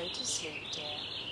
Go to sleep, dear.